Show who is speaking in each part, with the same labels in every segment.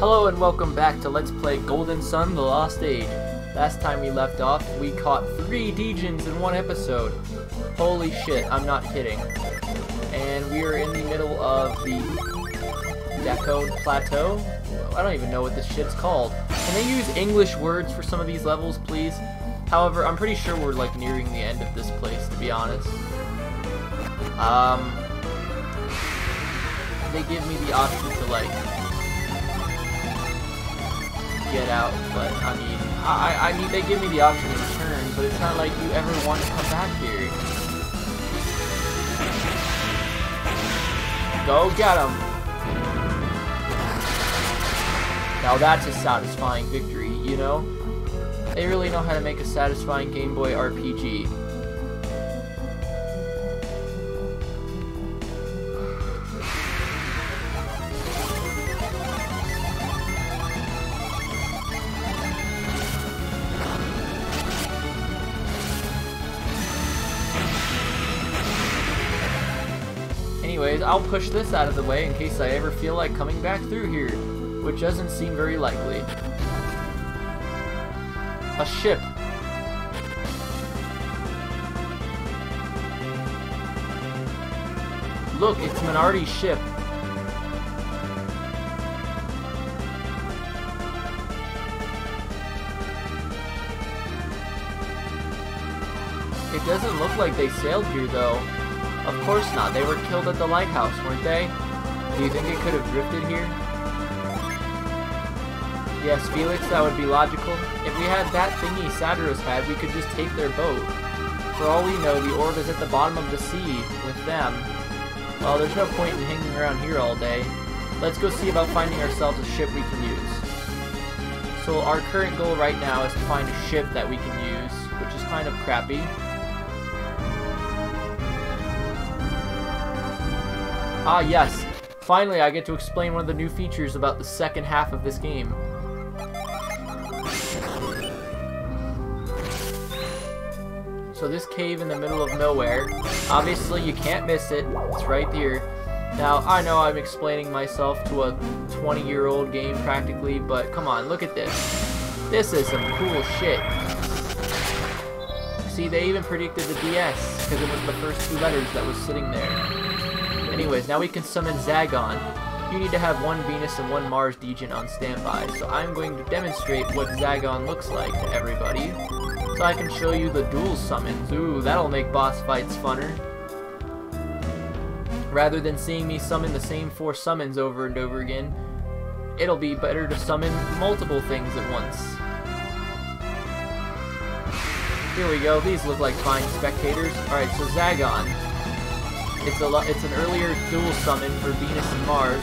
Speaker 1: Hello and welcome back to Let's Play Golden Sun The Lost Age. Last time we left off, we caught three Djinns in one episode. Holy shit, I'm not kidding. And we are in the middle of the Dehkan Plateau. I don't even know what this shit's called. Can they use English words for some of these levels, please? However, I'm pretty sure we're like nearing the end of this place, to be honest. Um, they give me the option to like get out, but I mean, I, I mean, they give me the option to return, but it's not like you ever want to come back here. Go get him! Now that's a satisfying victory, you know? They really know how to make a satisfying Game Boy RPG. I'll push this out of the way in case I ever feel like coming back through here, which doesn't seem very likely. A ship. Look, it's Menardi's ship. It doesn't look like they sailed here, though. Of course not. They were killed at the lighthouse, weren't they? Do you think it could have drifted here? Yes, Felix, that would be logical. If we had that thingy Saturos had, we could just take their boat. For all we know, the orb is at the bottom of the sea with them. Well, there's no point in hanging around here all day. Let's go see about finding ourselves a ship we can use. So our current goal right now is to find a ship that we can use, which is kind of crappy. Ah, yes. Finally, I get to explain one of the new features about the second half of this game. So this cave in the middle of nowhere, obviously you can't miss it. It's right here. Now, I know I'm explaining myself to a 20-year-old game practically, but come on, look at this. This is some cool shit. See, they even predicted the DS, because it was the first two letters that was sitting there. Anyways, now we can summon Zagon. You need to have one Venus and one Mars Djinn on standby, so I'm going to demonstrate what Zagon looks like to everybody. So I can show you the dual summons. Ooh, that'll make boss fights funner. Rather than seeing me summon the same four summons over and over again, it'll be better to summon multiple things at once. Here we go, these look like fine spectators. Alright, so Zagon. It's a it's an earlier dual summon for Venus and Mars.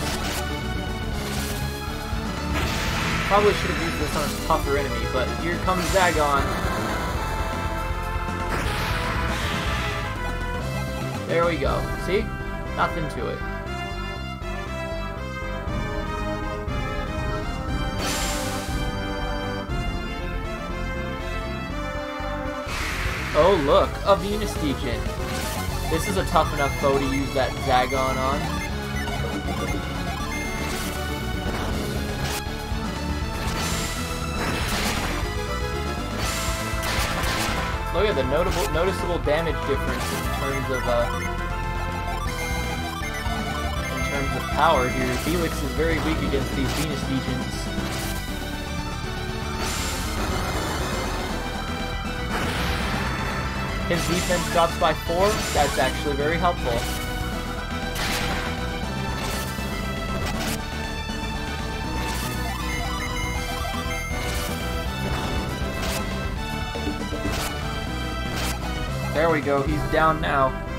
Speaker 1: Probably should have used this on a tougher enemy, but here comes Zagon. There we go. See? Nothing to it. Oh look, a Venus Djinn. This is a tough enough foe to use that Zagon on. Look at the notable, noticeable damage difference in terms of uh, in terms of power here. Felix is very weak against these Venus Djinns. His defense drops by four. That's actually very helpful. There we go, he's down now.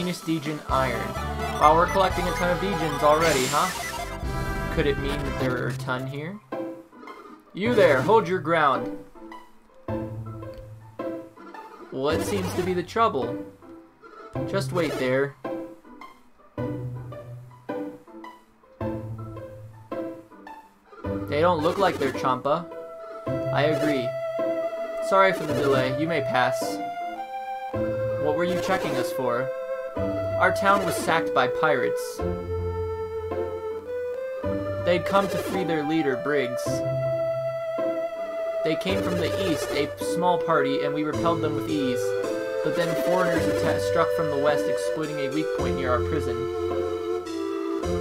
Speaker 1: Venus Djinn Iron. Wow, we're collecting a ton of Djinns already, huh? Could it mean that there are a ton here? You there, hold your ground. What seems to be the trouble? Just wait there. They don't look like they're Champa. I agree. Sorry for the delay. You may pass. What were you checking us for? Our town was sacked by pirates. They'd come to free their leader, Briggs. They came from the east, a small party, and we repelled them with ease. But then foreigners struck from the west, exploiting a weak point near our prison.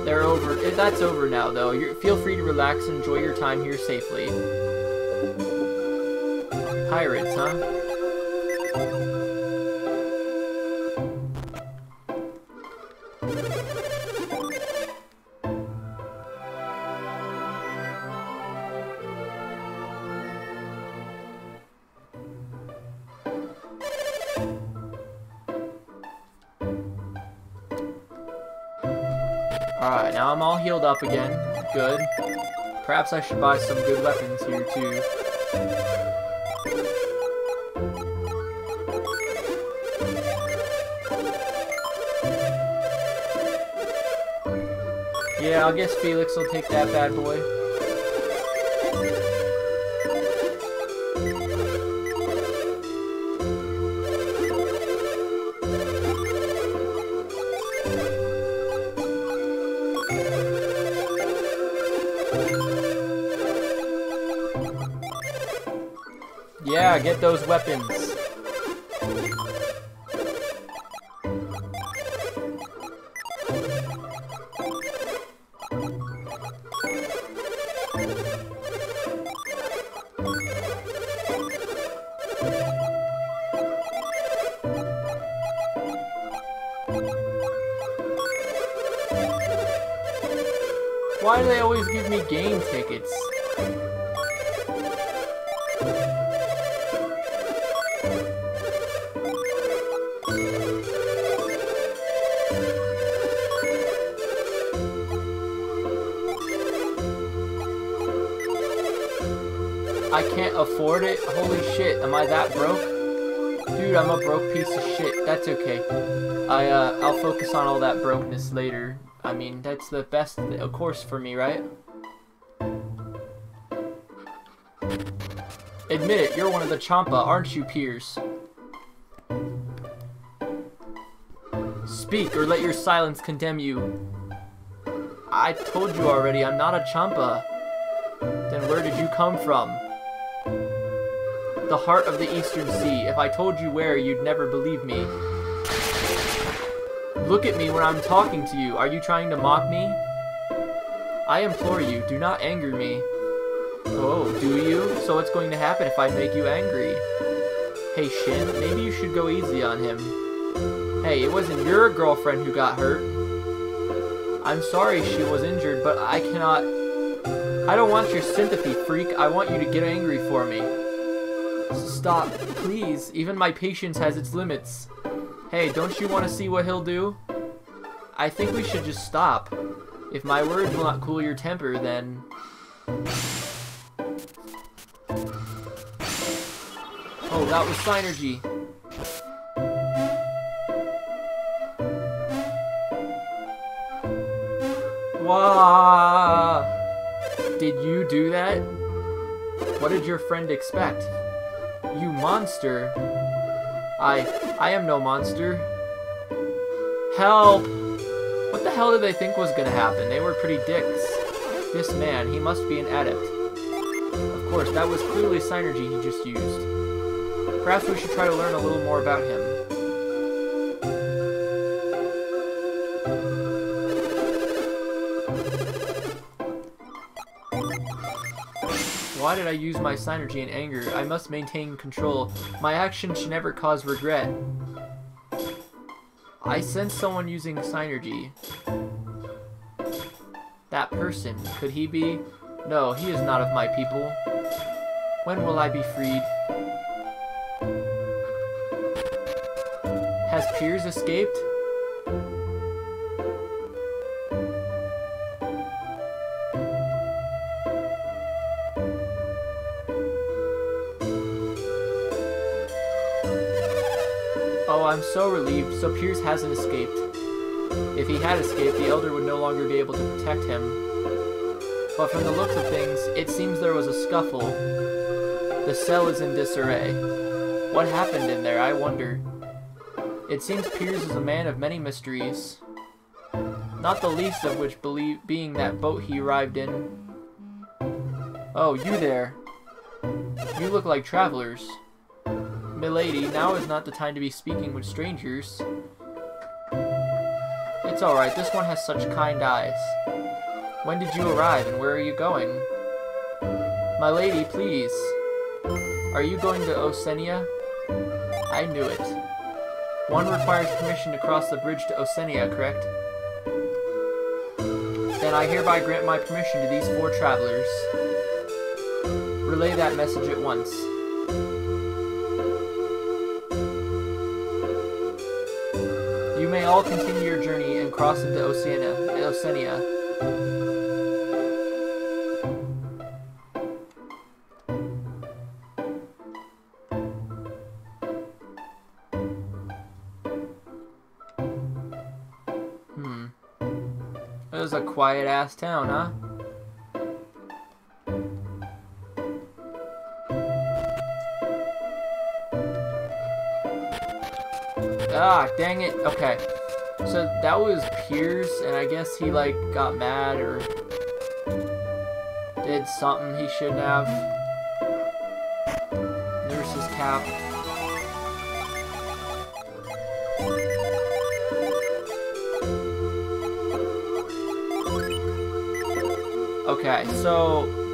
Speaker 1: They're over. Eh, that's over now, though. You're, feel free to relax and enjoy your time here safely. Pirates, huh? Alright, now I'm all healed up again. Good. Perhaps I should buy some good weapons here, too. Yeah, I guess Felix will take that bad boy. Yeah, get those weapons. Why do they always give me game tickets? Afford it? Holy shit, am I that broke? Dude, I'm a broke piece of shit. That's okay. I, uh, I'll focus on all that brokenness later. I mean, that's the best, of course, for me, right? Admit it, you're one of the Champa, aren't you, Piers? Speak, or let your silence condemn you. I told you already, I'm not a Champa. Then where did you come from? The heart of the Eastern Sea. If I told you where, you'd never believe me. Look at me when I'm talking to you. Are you trying to mock me? I implore you, do not anger me. Oh, do you? So what's going to happen if I make you angry? Hey, Shin, maybe you should go easy on him. Hey, it wasn't your girlfriend who got hurt. I'm sorry she was injured, but I cannot... I don't want your sympathy, freak. I want you to get angry for me. Stop, please. Even my patience has its limits. Hey, don't you want to see what he'll do? I think we should just stop. If my words will not cool your temper, then... Oh, that was Psynergy. Wow! Did you do that? What did your friend expect? You monster. I... I am no monster. Help! What the hell did they think was gonna happen? They were pretty dicks. This man, he must be an adept. Of course, that was clearly Psynergy he just used. Perhaps we should try to learn a little more about him. Why did I use my Psynergy in anger? I must maintain control. My action should never cause regret. I sense someone using Psynergy. That person, could he be? No, he is not of my people. When will I be freed? Has Piers escaped? I'm so relieved, so Piers hasn't escaped. If he had escaped, the Elder would no longer be able to protect him. But from the looks of things, it seems there was a scuffle. The cell is in disarray. What happened in there, I wonder. It seems Piers is a man of many mysteries. Not the least of which believe being that boat he arrived in. Oh, you there. You look like travelers. Milady, now is not the time to be speaking with strangers. It's alright, this one has such kind eyes. When did you arrive, and where are you going? My lady, please. Are you going to Osenia? I knew it. One requires permission to cross the bridge to Osenia, correct? Then I hereby grant my permission to these four travelers. Relay that message at once. All continue your journey and cross into Osenia, Osenia. Hmm. It was a quiet ass town, huh? Ah, dang it. Okay. So that was Piers, and I guess he like got mad or did something he shouldn't have. Nurse's cap. Okay, so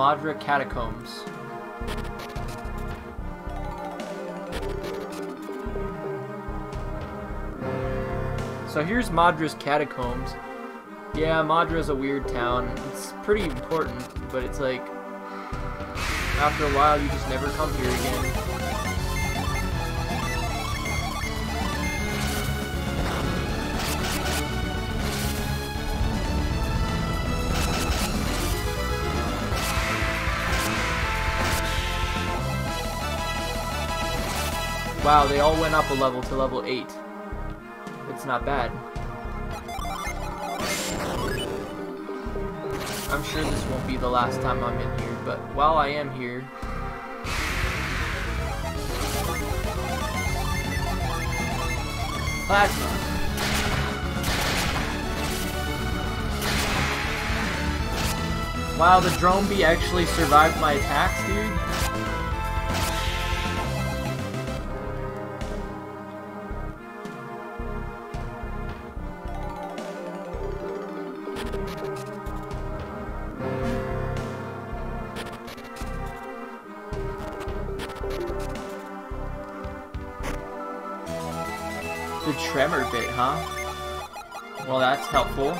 Speaker 1: Madra Catacombs. So here's Madra's Catacombs. Yeah, Madra's a weird town. It's pretty important, but it's like... After a while, you just never come here again. Wow, they all went up a level to level 8. It's not bad. I'm sure this won't be the last time I'm in here, but while I am here... Plasma! Wow, the drone bee actually survived my attacks, dude. The tremor bit, huh? Well, that's helpful.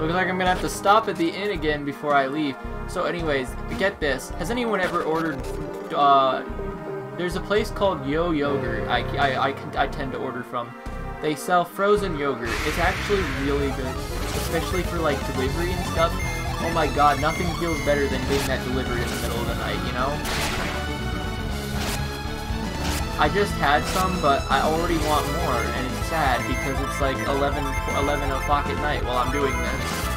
Speaker 1: Looks like I'm gonna have to stop at the inn again before I leave. So anyways, get this. Has anyone ever ordered, uh, there's a place called Yo Yogurt I, I, I, I tend to order from. They sell frozen yogurt. It's actually really good, especially for like delivery and stuff. Oh my god, nothing feels better than getting that delivered in the middle of the night, you know? I just had some, but I already want more, and sad because it's like 11, 11 o'clock at night while I'm doing this.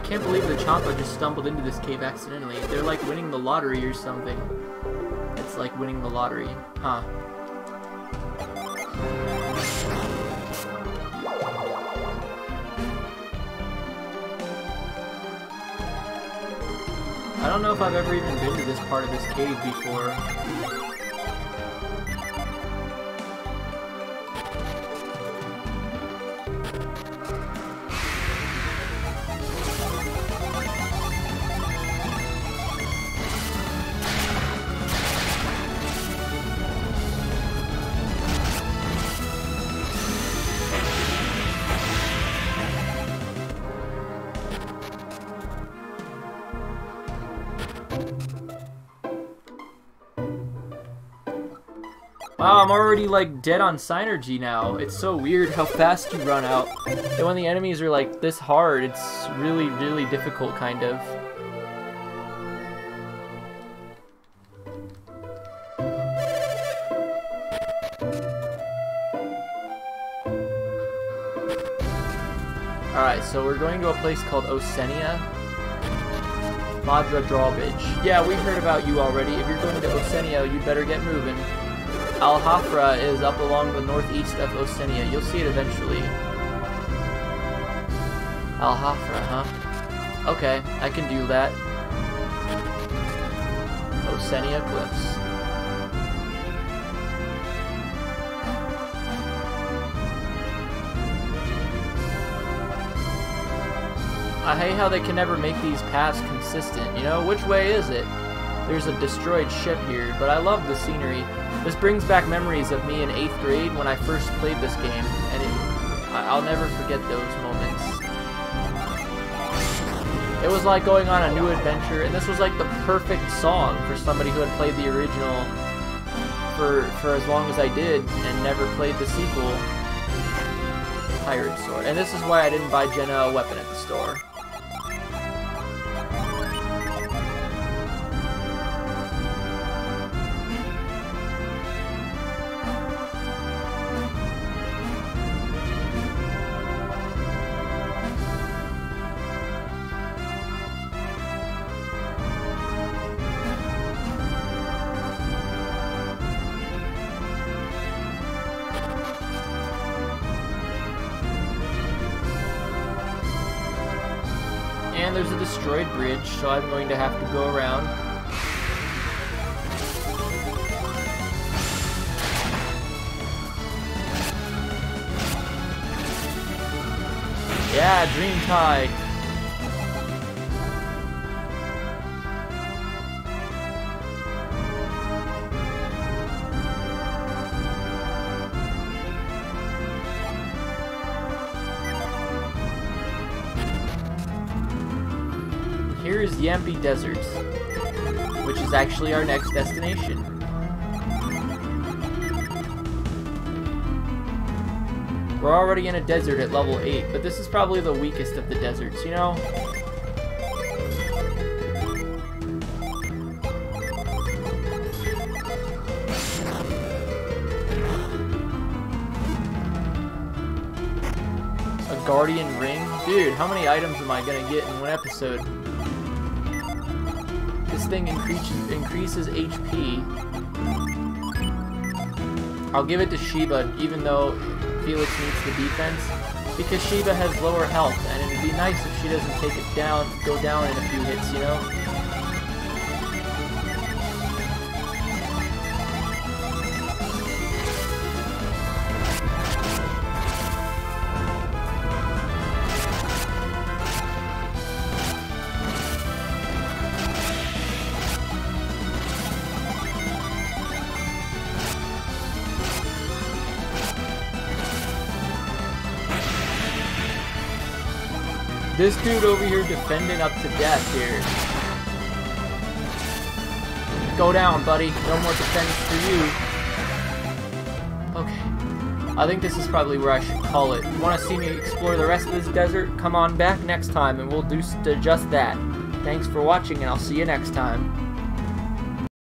Speaker 1: Can't believe the Champa just stumbled into this cave accidentally. They're like winning the lottery or something. It's like winning the lottery. Huh. I don't know if I've ever even been to this part of this cave before. I'm already like dead on Psynergy now. It's so weird how fast you run out. And when the enemies are like this hard, it's really, really difficult kind of. Alright, so we're going to a place called Osenia. Madra Drawbridge. Yeah, we heard about you already. If you're going to Osenia, you'd better get moving. Al-Hafra is up along the northeast of Osenia. You'll see it eventually. Al-Hafra, huh? Okay, I can do that. Osenia Cliffs. I hate how they can never make these paths consistent. You know, which way is it? There's a destroyed ship here, but I love the scenery. This brings back memories of me in 8th grade when I first played this game, and it, I'll never forget those moments. It was like going on a new adventure, and this was like the perfect song for somebody who had played the original for, for as long as I did and never played the sequel, Pirate Sword. And this is why I didn't buy Jenna a weapon at the store. There's a destroyed bridge, so I'm going to have to go around. Yeah, Dreamtide. Here is Yampi Deserts, which is actually our next destination. We're already in a desert at level 8, but this is probably the weakest of the deserts, you know? A Guardian Ring? Dude, how many items am I gonna get in one episode? This thing increases, increases HP. I'll give it to Sheba, even though Felix needs the defense, because Sheba has lower health, and it'd be nice if she doesn't take it down, go down in a few hits, you know? This dude over here defending up to death here. Go down, buddy. No more defense for you. Okay. I think this is probably where I should call it. You want to see me explore the rest of this desert? Come on back next time and we'll do just that. Thanks for watching and I'll see you next time.